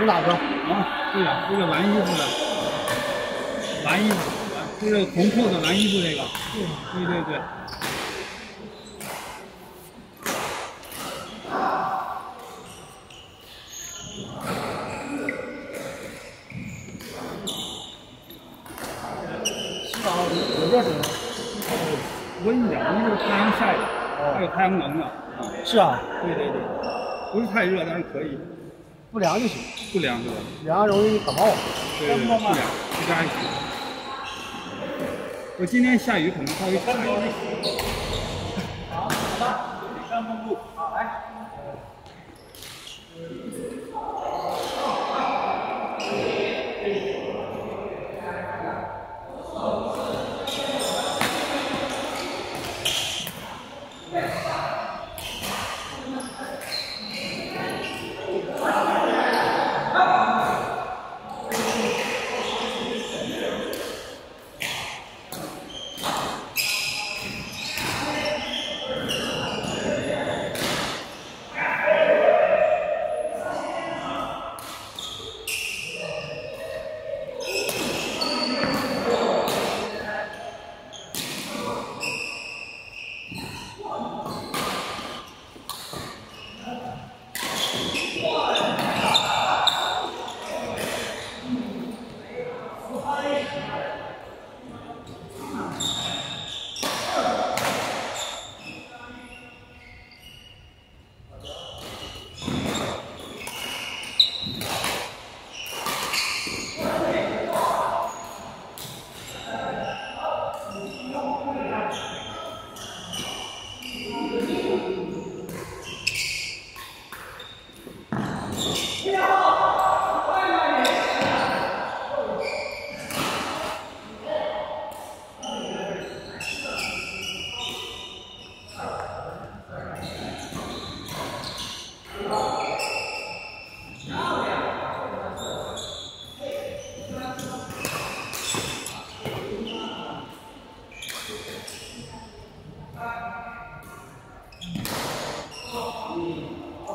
是哪个？啊，对呀，这个蓝衣服的，蓝衣服，这个红裤子蓝衣服这个，对对对。洗澡有热水吗？温一点，因为太阳晒的，还有太阳能的。啊，是啊，对对对，不是太热，但是可以，不凉就行，不凉是吧？凉容易感冒。对对对，不凉，居家就行。我今天下雨可能稍微差一点。好，好的，三分步，好来。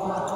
Hola.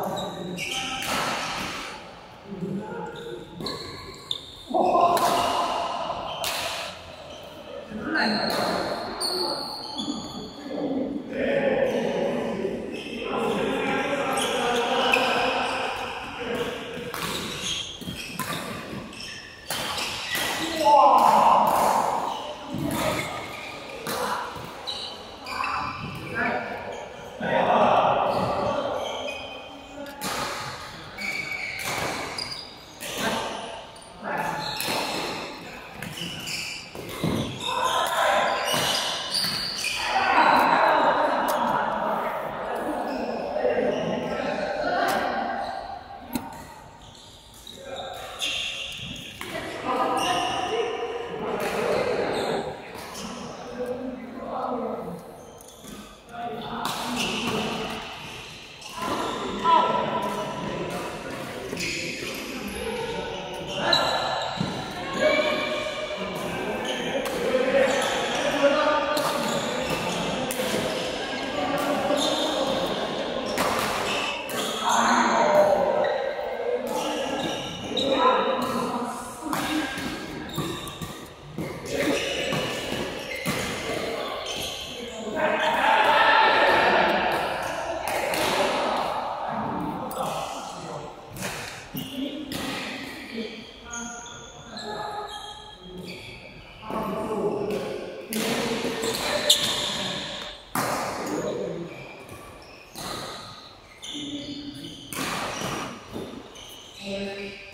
Henry.